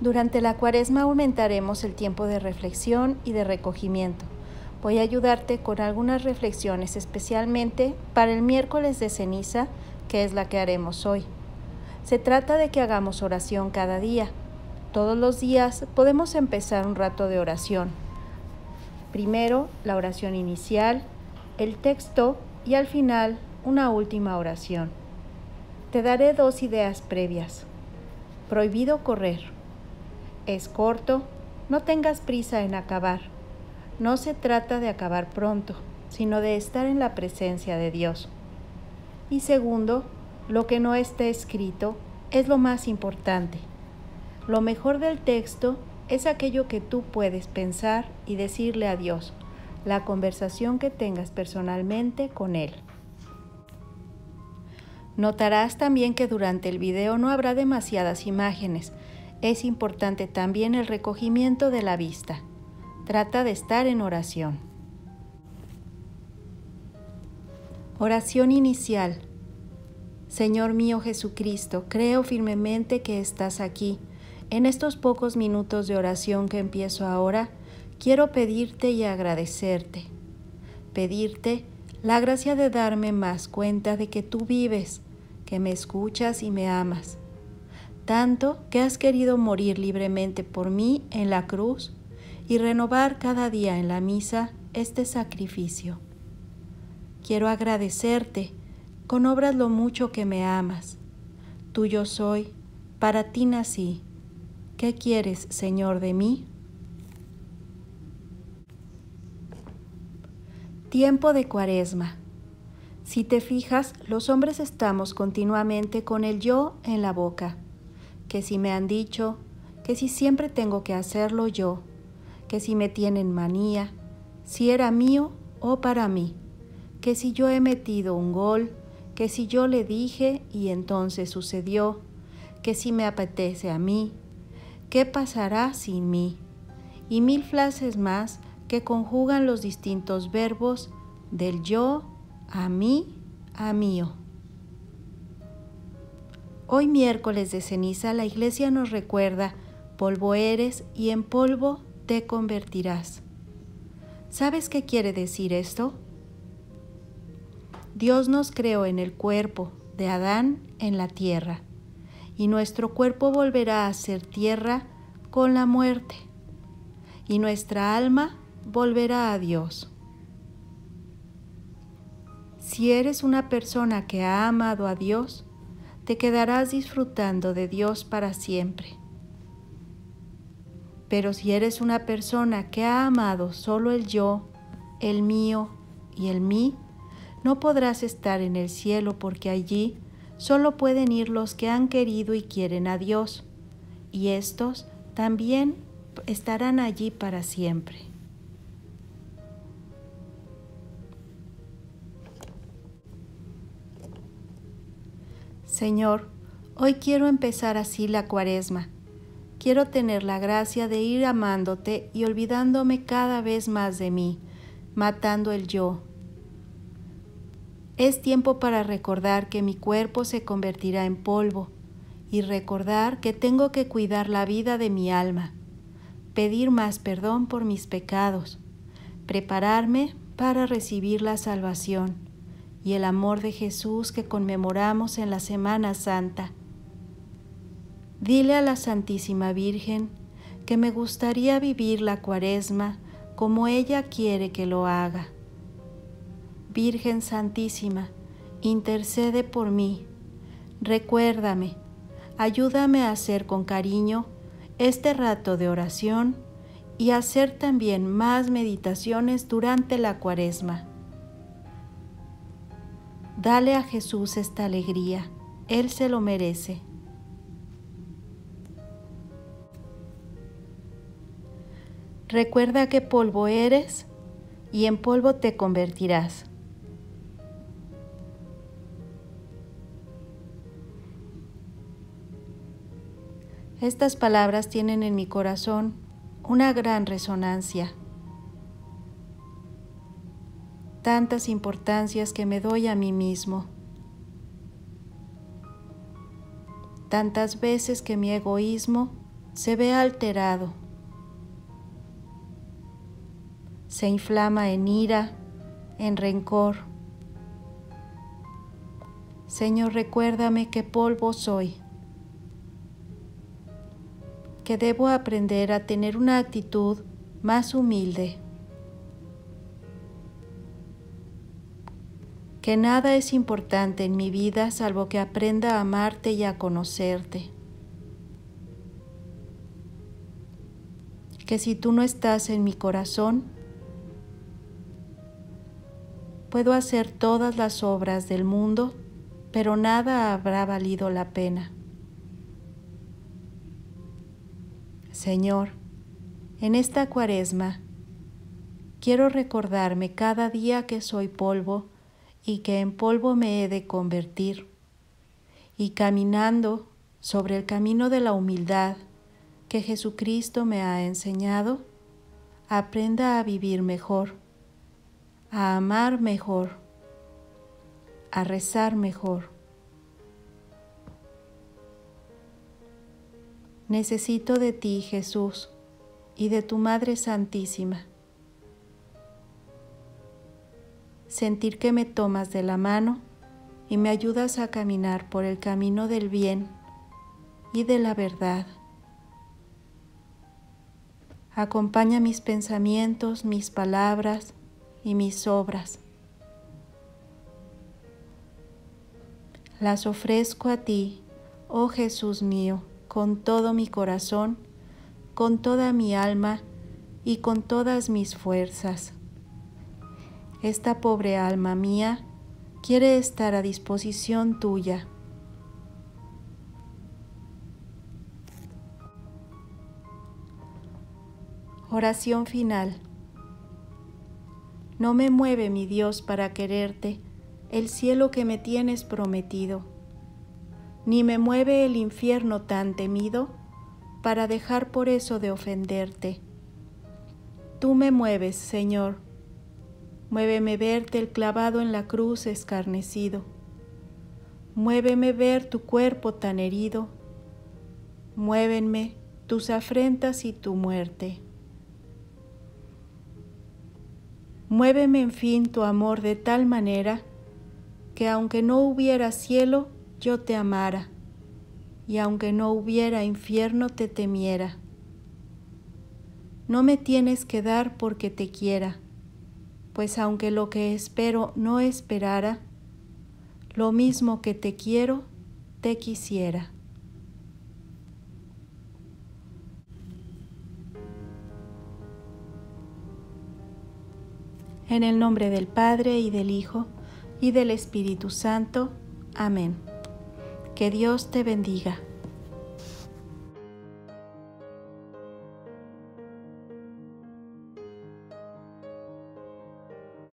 Durante la cuaresma aumentaremos el tiempo de reflexión y de recogimiento. Voy a ayudarte con algunas reflexiones, especialmente para el miércoles de ceniza, que es la que haremos hoy. Se trata de que hagamos oración cada día. Todos los días podemos empezar un rato de oración. Primero, la oración inicial, el texto y al final una última oración. Te daré dos ideas previas. Prohibido correr. Es corto, no tengas prisa en acabar. No se trata de acabar pronto, sino de estar en la presencia de Dios. Y segundo, lo que no esté escrito es lo más importante. Lo mejor del texto es aquello que tú puedes pensar y decirle a Dios, la conversación que tengas personalmente con Él. Notarás también que durante el video no habrá demasiadas imágenes. Es importante también el recogimiento de la vista. Trata de estar en oración. Oración inicial. Señor mío Jesucristo, creo firmemente que estás aquí. En estos pocos minutos de oración que empiezo ahora, quiero pedirte y agradecerte. Pedirte la gracia de darme más cuenta de que tú vives, que me escuchas y me amas. Tanto que has querido morir libremente por mí en la cruz y renovar cada día en la misa este sacrificio. Quiero agradecerte con obras lo mucho que me amas. Tuyo soy, para ti nací. ¿Qué quieres, Señor, de mí? Tiempo de cuaresma. Si te fijas, los hombres estamos continuamente con el yo en la boca, que si me han dicho, que si siempre tengo que hacerlo yo, que si me tienen manía, si era mío o para mí, que si yo he metido un gol, que si yo le dije y entonces sucedió, que si me apetece a mí, ¿qué pasará sin mí? Y mil frases más que conjugan los distintos verbos del yo a mí a mío. Hoy miércoles de ceniza la iglesia nos recuerda, polvo eres y en polvo te convertirás. ¿Sabes qué quiere decir esto? Dios nos creó en el cuerpo de Adán en la tierra, y nuestro cuerpo volverá a ser tierra con la muerte, y nuestra alma volverá a Dios. Si eres una persona que ha amado a Dios, te quedarás disfrutando de Dios para siempre. Pero si eres una persona que ha amado solo el yo, el mío y el mí, no podrás estar en el cielo porque allí solo pueden ir los que han querido y quieren a Dios, y estos también estarán allí para siempre. Señor, hoy quiero empezar así la cuaresma Quiero tener la gracia de ir amándote y olvidándome cada vez más de mí, matando el yo. Es tiempo para recordar que mi cuerpo se convertirá en polvo y recordar que tengo que cuidar la vida de mi alma, pedir más perdón por mis pecados, prepararme para recibir la salvación y el amor de Jesús que conmemoramos en la Semana Santa Dile a la Santísima Virgen que me gustaría vivir la cuaresma como ella quiere que lo haga. Virgen Santísima, intercede por mí, recuérdame, ayúdame a hacer con cariño este rato de oración y hacer también más meditaciones durante la cuaresma. Dale a Jesús esta alegría, Él se lo merece. Recuerda que polvo eres y en polvo te convertirás. Estas palabras tienen en mi corazón una gran resonancia. Tantas importancias que me doy a mí mismo. Tantas veces que mi egoísmo se ve alterado, se inflama en ira, en rencor. Señor, recuérdame que polvo soy, que debo aprender a tener una actitud más humilde, que nada es importante en mi vida salvo que aprenda a amarte y a conocerte. Que si tú no estás en mi corazón, Puedo hacer todas las obras del mundo, pero nada habrá valido la pena. Señor, en esta cuaresma quiero recordarme cada día que soy polvo y que en polvo me he de convertir, y caminando sobre el camino de la humildad que Jesucristo me ha enseñado, aprenda a vivir mejor a amar mejor, a rezar mejor. Necesito de ti, Jesús, y de tu Madre Santísima. Sentir que me tomas de la mano y me ayudas a caminar por el camino del bien y de la verdad. Acompaña mis pensamientos, mis palabras, y mis obras. Las ofrezco a ti, oh Jesús mío, con todo mi corazón, con toda mi alma y con todas mis fuerzas. Esta pobre alma mía quiere estar a disposición tuya. Oración final. No me mueve, mi Dios, para quererte, el cielo que me tienes prometido, ni me mueve el infierno tan temido, para dejar por eso de ofenderte. Tú me mueves, Señor, muéveme verte el clavado en la cruz escarnecido, muéveme ver tu cuerpo tan herido, muévenme tus afrentas y tu muerte. Muéveme en fin tu amor de tal manera que aunque no hubiera cielo, yo te amara, y aunque no hubiera infierno, te temiera. No me tienes que dar porque te quiera, pues aunque lo que espero no esperara, lo mismo que te quiero, te quisiera. En el nombre del Padre y del Hijo y del Espíritu Santo. Amén. Que Dios te bendiga.